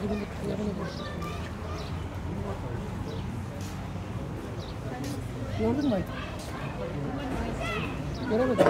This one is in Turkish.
Şu ağacın dibinde. Gördün mü? Göremedim.